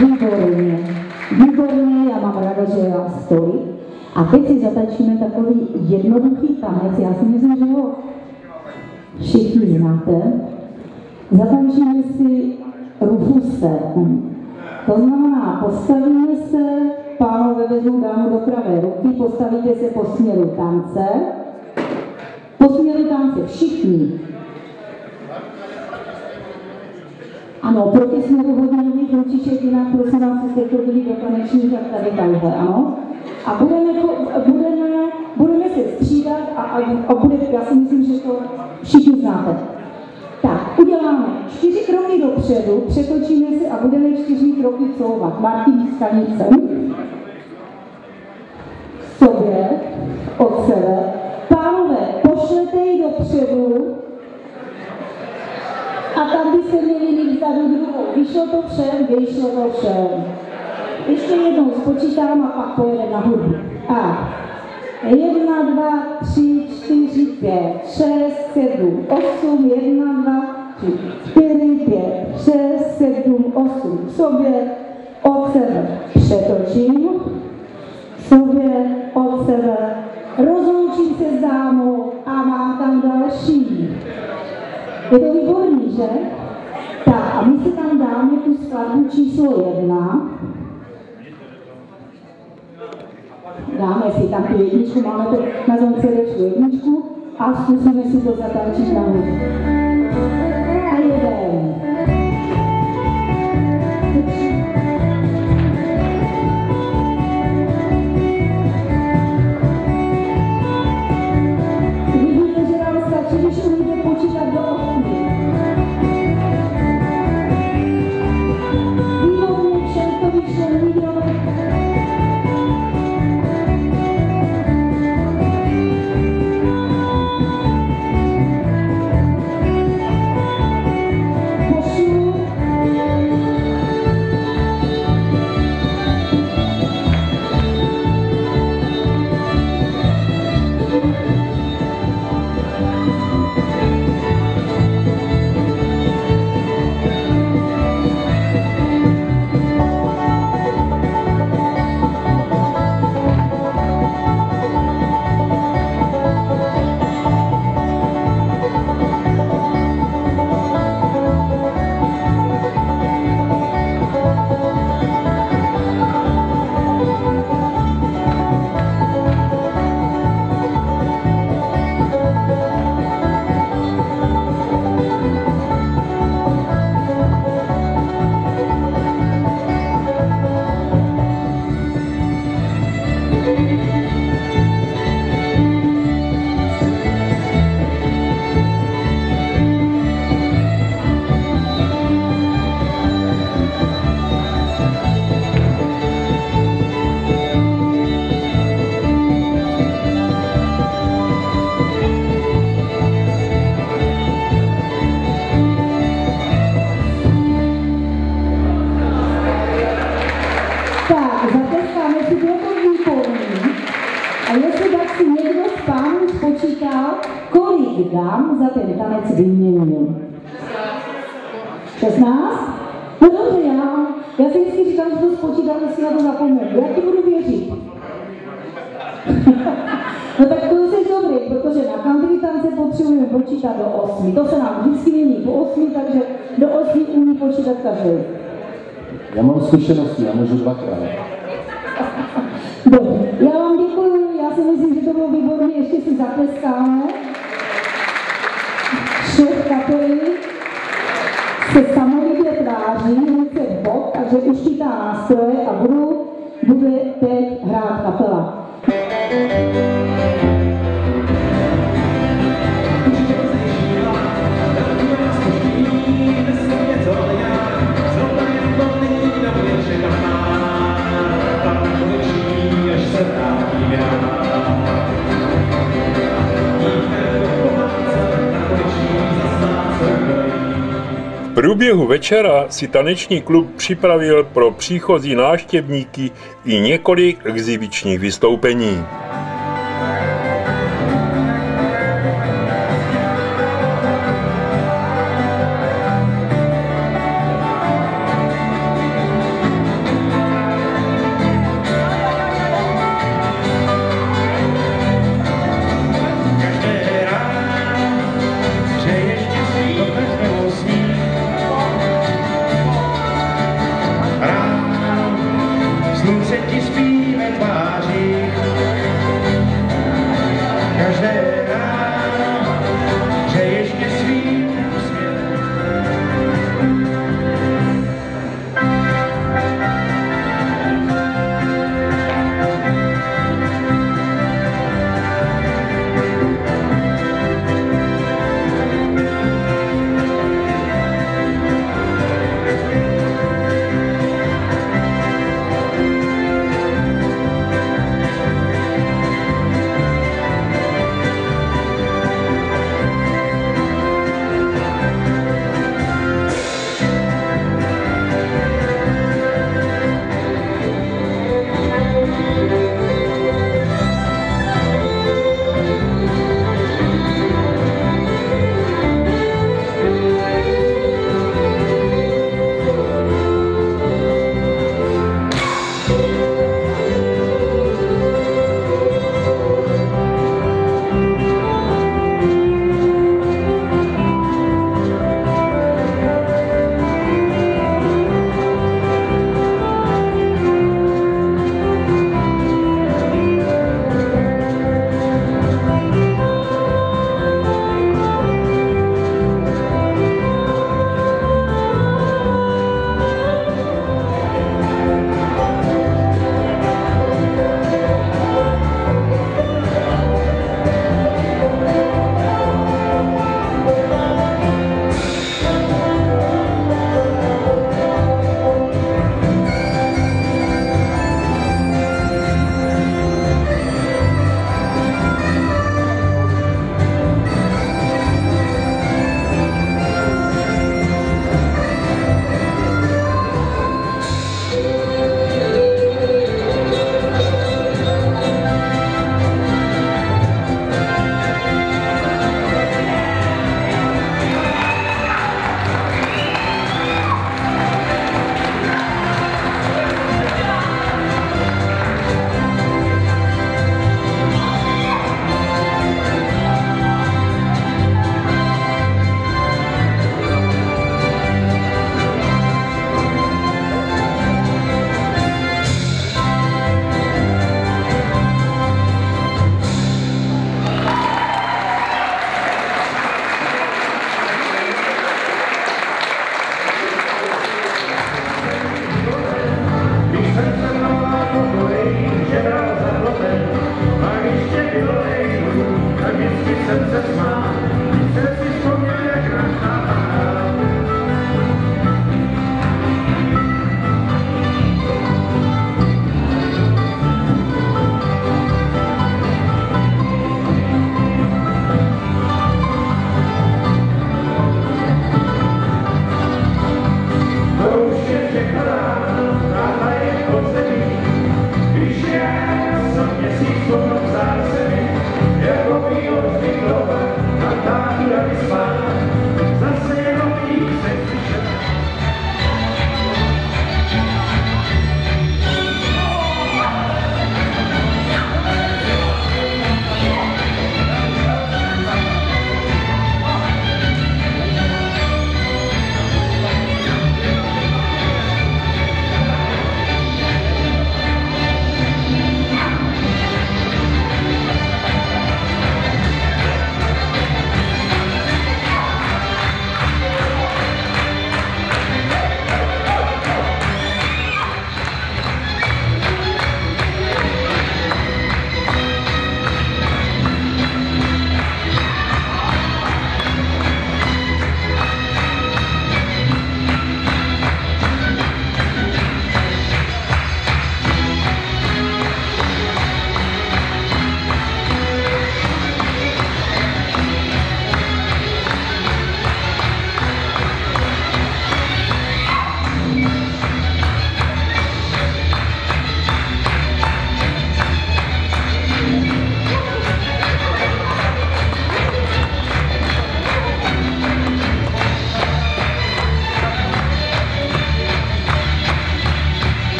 Výborně, výborně, já mám ráda, že je stojí. A teď si zatačíme takový jednoduchý tanec, já si myslím, že ho všichni znáte. Zatačíme si rufuste. To znamená, postavíme se, pánové vezmou dámu do pravé ruky, postavíte se po směru tance. Po směru tance všichni, Ano, proti směru hodinových ručiček, jinak prosím vás, jste chodili do konečných, tak tady takhle, ano. A budeme, budeme, budeme se střídat a, a, a bude, já si myslím, že to všichni znáte. Tak, uděláme čtyři kroky dopředu, přetočíme se a budeme čtyři kroky couvat. Martin Stanicem. Sobě, od sebe. Pánové, pošlete ji dopředu, a tam byste měli vzadu druhou. Vyšlo to všem, vyšlo to všem. Ještě jednou spočítám a pak pojede na hudbu. A jedna, dva, tři, čtyři, pět, šest, sedm, osm, jedna, dva, tři, čtyři, pět, šest, sedm, osm. K sobě od sebe přetočím, sobě od sebe rozloučím se s dámou a mám tam další. Je to výborný, že? My si tam dáme tu skladbu číslo jedna. Dáme si tam tu jedničku, máme to na tom celečku jedničku a zkusíme si to zatančit na hudbu. A jeden. A jestli tak si někdo z pánů spočítal, kolik dám za ten tanec vyměnil? 16? No dobře, já, já si vždycky říkám, že to spočítám, jestli na to zapomenu. Jak ti budu věřit? no tak to jsi dobrý, protože na country tance potřebujeme počítat do 8. To se nám vždycky mění po 8, takže do 8 umí počítat každý. Já mám zkušenosti, já můžu dvakrát. Dobře, bylo výborné, ještě si zatleskáme. Šéf kapely se samovidě tváří, ruce v bok, takže už chytá nástroje a budu, bude teď hrát kapela. Průběhu večera si taneční klub připravil pro příchozí návštěvníky i několik exibičních vystoupení.